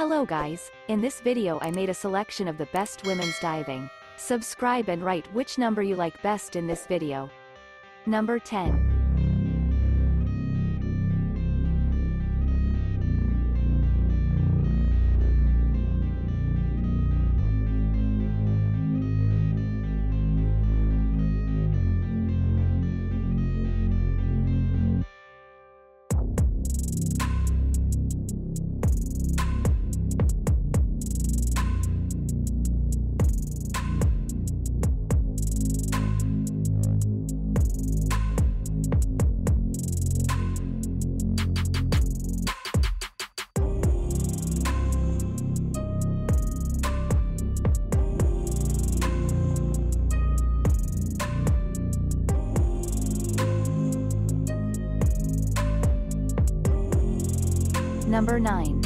Hello guys, in this video I made a selection of the best women's diving. Subscribe and write which number you like best in this video. Number 10. Number 9.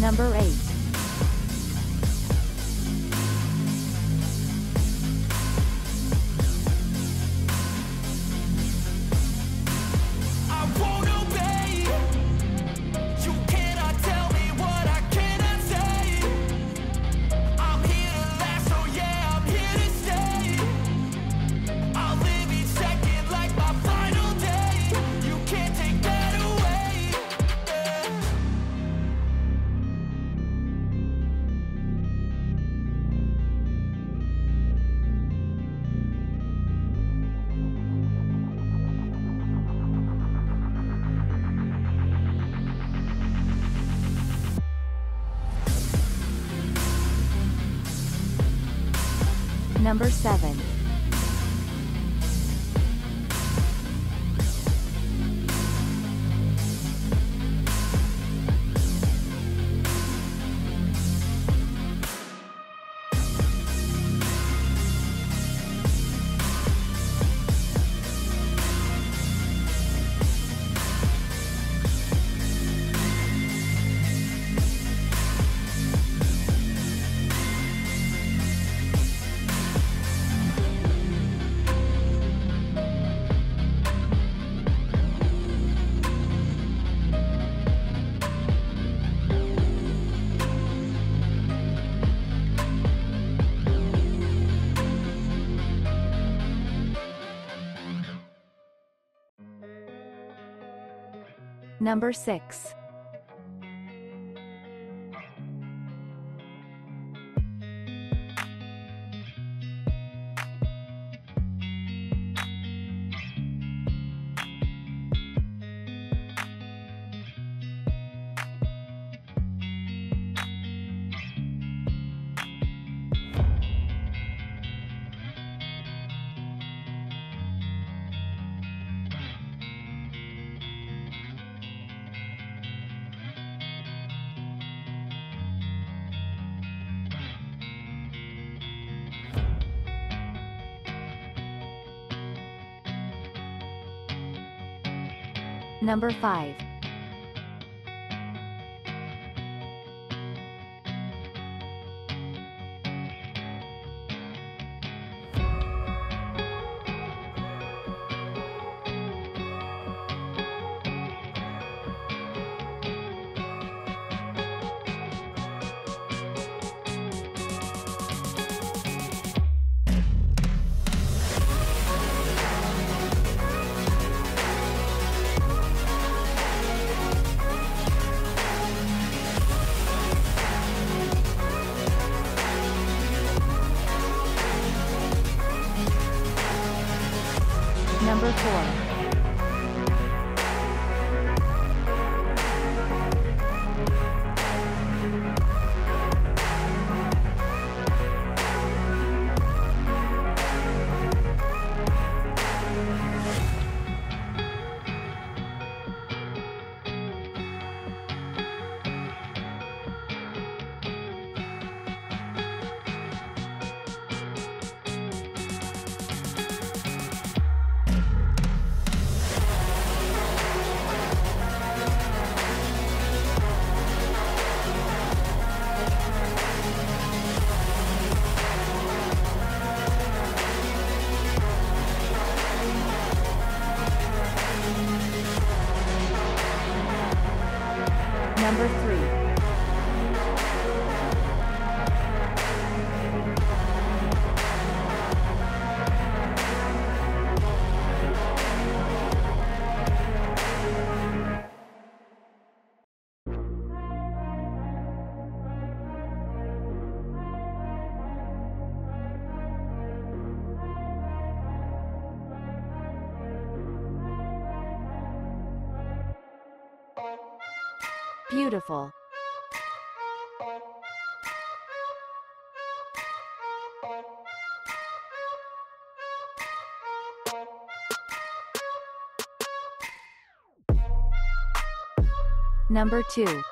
Number 8. Number 7. Number 6. Number 5. Number 4. number three. Beautiful. Number 2.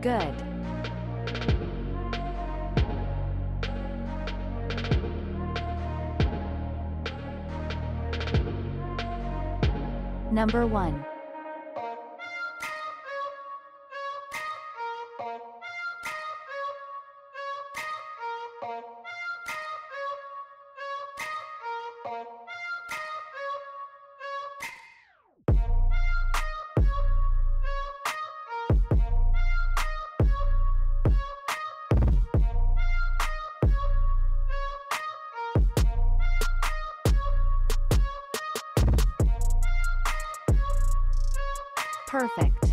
Good. Number 1. Perfect.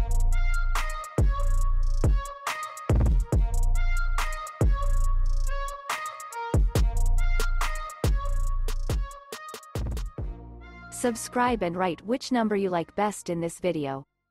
Subscribe and write which number you like best in this video.